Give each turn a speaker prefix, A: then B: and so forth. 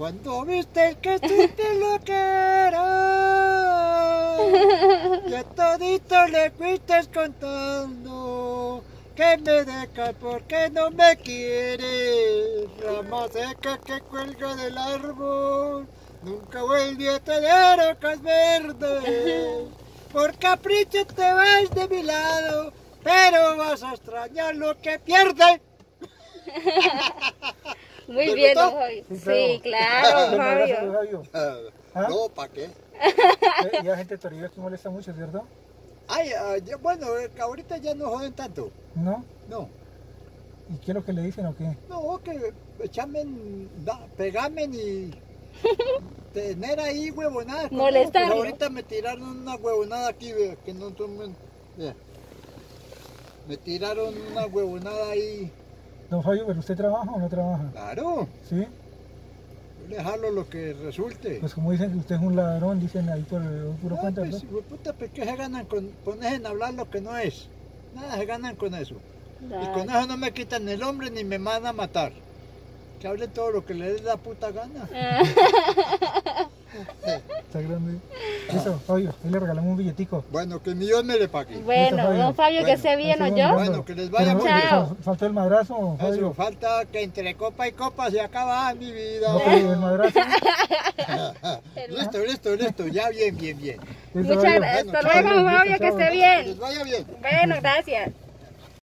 A: Cuando viste que estuviste lo que era, que todito le fuiste contando que me dejas porque no me quieres. Rama seca que cuelga del árbol, nunca vuelve a tener hojas verdes. Por capricho te vas de mi lado, pero vas a extrañar lo que pierdes.
B: Muy
A: ¿Te
B: bien, don Fabio.
C: Sí,
B: claro, Fabio.
C: Fabio. ¿Ah?
A: No, ¿para qué?
C: Eh, Y la gente de Toribio aquí molesta mucho, ¿cierto?
A: Ay, ah, ya- bueno, eh, ahorita ya no joden tanto.
C: ¿No?
A: No,
C: ¿Y qué es lo que le dicen o qué?
A: no, que echamen, da- pegamen y tener ahí huevonadas. Pues ahorita me tiraron una huevonada aquí, vea, que no tomen. vea. Me tiraron una huevonada ahí.
C: Don Fabio, ¿pero usted trabaja o no trabaja?
A: Claro,
C: ¿Sí?
A: yo le jalo lo que resulte.
C: Pues como dicen que usted es un ladrón, dicen ahí por el puro
A: No,
C: cuenta,
A: pues,
C: ¿no?
A: hueputa, ¿por qué se ganan con poner en hablar lo que no es? Nada, se ganan con eso. Y con eso no me quitan el hombre ni me van a matar. Que hablen todo lo que les dé la puta gana.
C: Está grande. Listo, Fabio, ahí le regalamos un billetico.
A: Bueno, que mi Dios me le pague.
B: Bueno,
C: Fabio.
B: don Fabio, que
A: Bueno,
B: esté bien,
C: Eso,
B: ¿oyó?
A: Bueno, que les vaya muy
B: bien.
C: fal-
B: Chao.
C: Faltó el madrazo,
A: Eso,
C: Fabio.
A: falta que entre copa y copa se acaba mi vida.
C: No, pero el madrazo.
A: listo, listo, listo. Ya bien, bien, bien.
B: Muchas gracias. Hasta luego. Fabio, que esté
A: Que
B: bien.
A: les vaya bien.
B: Bueno, gracias.